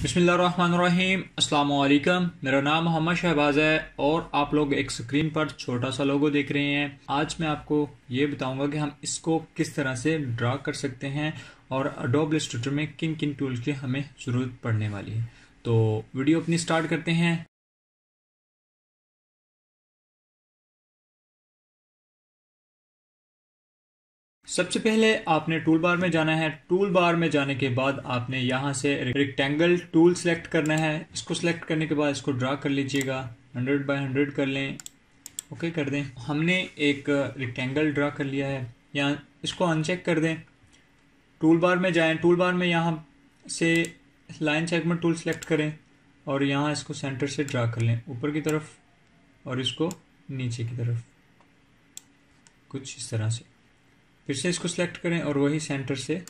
अस्सलाम वालेकुम मेरा नाम मोहम्मद शहबाज है और आप लोग एक स्क्रीन पर छोटा सा लोगो देख रहे हैं। आज मैं आपको ये बताऊँगा कि हम इसको किस तरह से ड्रा कर सकते हैं और अडोब इलस्ट्रेटर में किन किन टूल की हमें ज़रूरत पड़ने वाली है। तो वीडियो अपनी स्टार्ट करते हैं। सबसे पहले आपने टूल बार में जाना है। टूल बार में जाने के बाद आपने यहाँ से रेक्टेंगल टूल सेलेक्ट करना है। इसको सेलेक्ट करने के बाद इसको ड्रा कर लीजिएगा। हंड्रेड बाय हंड्रेड कर लें। ओके कर दें। हमने एक रेक्टेंगल ड्रा कर लिया है। यहाँ इसको अनचेक कर दें। टूल बार में जाएँ। टूल बार में यहाँ से लाइन सेगमेंट टूल सेलेक्ट करें और यहाँ इसको सेंटर से ड्रा कर लें। ऊपर की तरफ़ और इसको नीचे की तरफ़। कुछ इस तरह से। फिर से इसको सिलेक्ट करें और वही सेंटर से।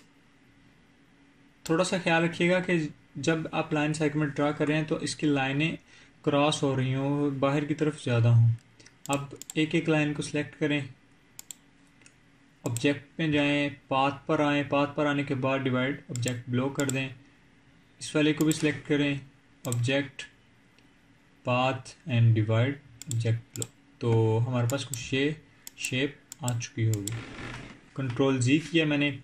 थोड़ा सा ख्याल रखिएगा कि जब आप लाइन सेगमेंट ड्रा कर रहे हैं तो इसकी लाइनें क्रॉस हो रही हों, बाहर की तरफ़ ज़्यादा हों। अब एक एक लाइन को सिलेक्ट करें। ऑब्जेक्ट में जाएँ पाथ पर आएँ। पाथ पर आने के बाद डिवाइड ऑब्जेक्ट ब्लो कर दें। इस वाले को भी सिलेक्ट करें। Object path and divide object below तो हमारे पास कुछ ये शेप आ चुकी होगी। कंट्रोल जी किया मैंने।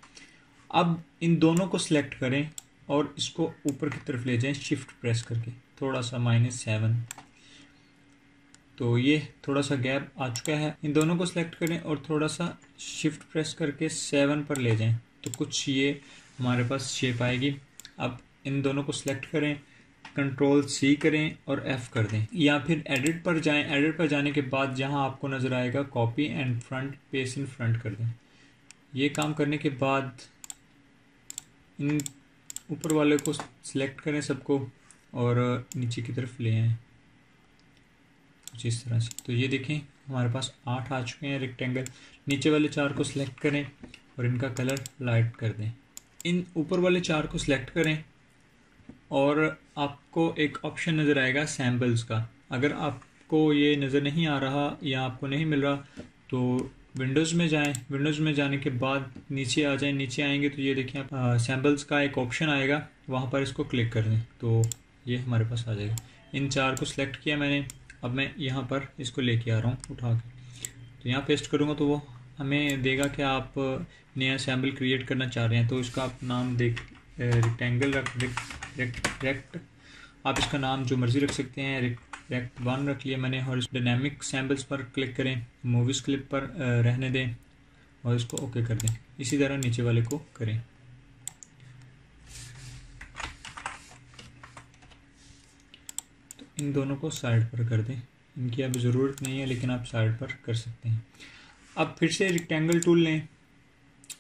अब इन दोनों को सिलेक्ट करें और इसको ऊपर की तरफ़ ले जाएँ शिफ्ट प्रेस करके। थोड़ा सा माइनस सेवन तो ये थोड़ा सा गैप आ चुका है। इन दोनों को सिलेक्ट करें और थोड़ा सा शिफ्ट प्रेस करके सेवन पर ले जाएँ। तो कुछ ये हमारे पास शेप आएगी। अब इन दोनों को सिलेक्ट करें कंट्रोल सी करें और एफ़ कर दें। या फिर एडिट पर जाएँ। एडिट पर जाने के बाद जहाँ आपको नज़र आएगा copy and front paste in front कर दें। ये काम करने के बाद इन ऊपर वाले को सिलेक्ट करें सबको और नीचे की तरफ़ ले आएँ। कुछ इस तरह से। तो ये देखें, हमारे पास आठ आ चुके हैं रेक्टेंगल नीचे वाले चार को सिलेक्ट करें और इनका कलर लाइट कर दें। इन ऊपर वाले चार को सिलेक्ट करें और आपको एक ऑप्शन नज़र आएगा सैम्पल्स का। अगर आपको ये नज़र नहीं आ रहा या आपको नहीं मिल रहा तो विंडोज़ में जाएँ। विंडोज़ में जाने के बाद नीचे आ जाएँ। नीचे आएँगे तो ये देखिए, आप सैम्पल्स का एक ऑप्शन आएगा। वहाँ पर इसको क्लिक कर दें। तो ये हमारे पास आ जाएगा। इन चार को सिलेक्ट किया मैंने। अब मैं यहाँ पर इसको लेके आ रहा हूँ उठा के। तो यहाँ पेस्ट करूँगा तो वो हमें देगा कि आप नया सैंपल क्रिएट करना चाह रहे हैं। तो इसका आप नाम देख रेक्टेंगल रख रेक्ट आप इसका नाम जो मर्ज़ी रख सकते हैं रेक्ट वन रख लिया मैंने और इस डायनेमिक सैम्पल्स पर क्लिक करें मूवीज़ क्लिप पर रहने दें और इसको ओके कर दें। इसी तरह नीचे वाले को करें। तो इन दोनों को साइड पर कर दें। इनकी अब ज़रूरत नहीं है, लेकिन आप साइड पर कर सकते हैं। अब फिर से रेक्टेंगल टूल लें।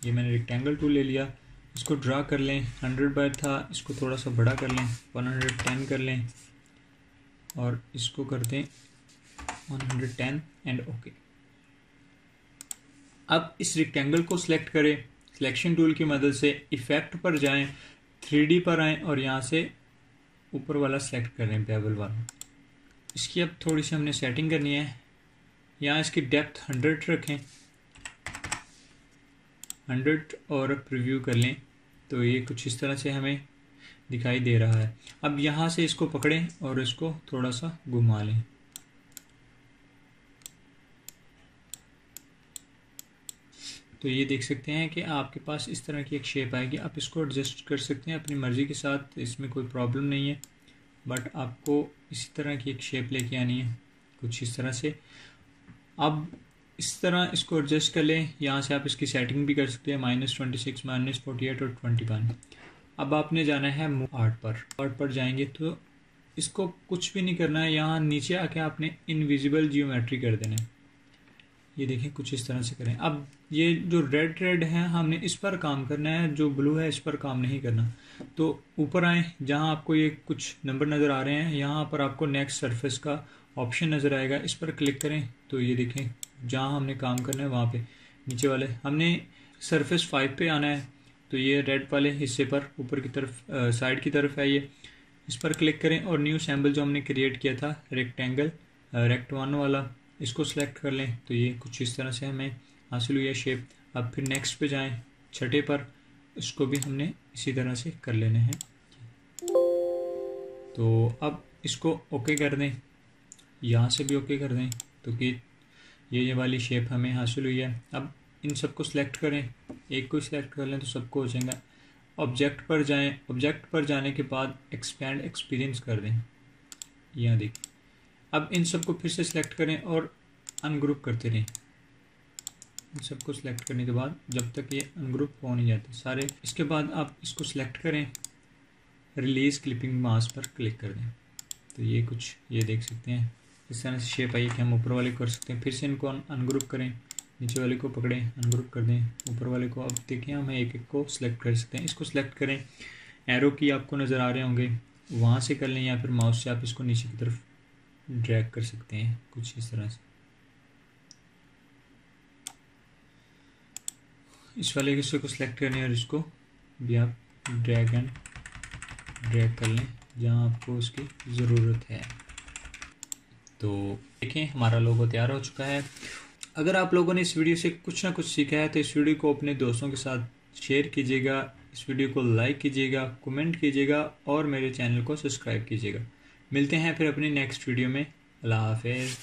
ये मैंने रेक्टेंगल टूल ले लिया। इसको ड्रा कर लें हंड्रेड बाय था, इसको थोड़ा सा बड़ा कर लें वन हंड्रेड टेन कर लें और इसको कर दें one hundred ten and okay अब इस रेक्टेंगल को सिलेक्ट करें सिलेक्शन टूल की मदद से इफ़ेक्ट पर जाएँ थ्री पर आएँ और यहाँ से ऊपर वाला सेलेक्ट करें बेबल वाला इसकी अब थोड़ी सी हमने सेटिंग करनी है। यहाँ इसकी डेप्थ हंड्रेड रखें। हंड्रेड और प्रीव्यू कर लें तो ये कुछ इस तरह से हमें दिखाई दे रहा है। अब यहाँ से इसको पकड़ें और इसको थोड़ा सा घुमा लें। तो ये देख सकते हैं कि आपके पास इस तरह की एक शेप आएगी। आप इसको एडजस्ट कर सकते हैं अपनी मर्ज़ी के साथ, इसमें कोई प्रॉब्लम नहीं है बट आपको इसी तरह की एक शेप लेके आनी है, कुछ इस तरह से। अब इस तरह इसको एडजस्ट कर लें। यहाँ से आप इसकी सेटिंग भी कर सकते हैं। Minus twenty six minus forty eight और ट्वेंटी वन अब आपने जाना है आर्ट पर। आर्ट पर जाएँगे तो इसको कुछ भी नहीं करना है। यहाँ नीचे आके आपने इनविजिबल जियोमेट्री कर देना है। ये देखें, कुछ इस तरह से करें। अब ये जो रेड रेड है, हमने इस पर काम करना है। जो ब्लू है, इस पर काम नहीं करना। तो ऊपर आए, जहाँ आपको ये कुछ नंबर नज़र आ रहे हैं, यहाँ पर आपको नेक्स्ट सरफेस का ऑप्शन नज़र आएगा। इस पर क्लिक करें तो ये देखें जहाँ हमने काम करना है, वहाँ पे, नीचे वाले। हमने सरफेस फाइव पे आना है तो ये रेड वाले हिस्से पर, ऊपर की तरफ़ साइड की तरफ़ है ये। इस पर क्लिक करें और न्यू सैम्बल जो हमने क्रिएट किया था रेक्टेंगल रेक्ट वन वाला, इसको सिलेक्ट कर लें। तो ये कुछ इस तरह से हमें हासिल हुई है शेप अब फिर नेक्स्ट पे जाएँ, छठे पर, इसको भी हमने इसी तरह से कर लेने हैं। तो अब इसको ओके कर दें। यहाँ से भी ओके कर दें तो कि ये ये वाली शेप हमें हासिल हुई है। अब इन सबको सिलेक्ट करें। एक को सिलेक्ट कर लें तो सबको हो जाएगा। ऑब्जेक्ट पर जाएँ। ऑब्जेक्ट पर जाने के बाद एक्सपैंड एक्सपीरियंस कर दें। यहाँ देखिए अब इन सबको फिर से सिलेक्ट करें और अनग्रुप करते रहें। इन सबको सिलेक्ट करने के बाद जब तक ये अनग्रुप हो नहीं जाते सारे, इसके बाद आप इसको सिलेक्ट करें। रिलीज़ क्लिपिंग मास पर क्लिक कर दें। तो ये कुछ ये देख सकते हैं। इस तरह से शेप आई कि हम ऊपर वाले कर सकते हैं। फिर से इनको अनग्रुप करें, नीचे वाले को पकड़ें अनग्रुप कर दें। ऊपर वाले को अब देखिए हम एक एक को सिलेक्ट कर सकते हैं। इसको सिलेक्ट करें। एरो की आपको नज़र आ रहे होंगे। वहाँ से कर लें या फिर माउस से आप इसको नीचे की तरफ़ ड्रैग कर सकते हैं। कुछ इस तरह से। इस वाले हिस्से को सिलेक्ट करें और इसको भी आप ड्रैग एंड ड्रैग कर लें, जहाँ आपको उसकी ज़रूरत है। तो देखें, हमारा लोगो तैयार हो चुका है। अगर आप लोगों ने इस वीडियो से कुछ ना कुछ सीखा है तो इस वीडियो को अपने दोस्तों के साथ शेयर कीजिएगा, इस वीडियो को लाइक कीजिएगा कमेंट कीजिएगा, और मेरे चैनल को सब्सक्राइब कीजिएगा। मिलते हैं फिर अपनी नेक्स्ट वीडियो में। अल्लाह हाफिज़।